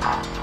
好。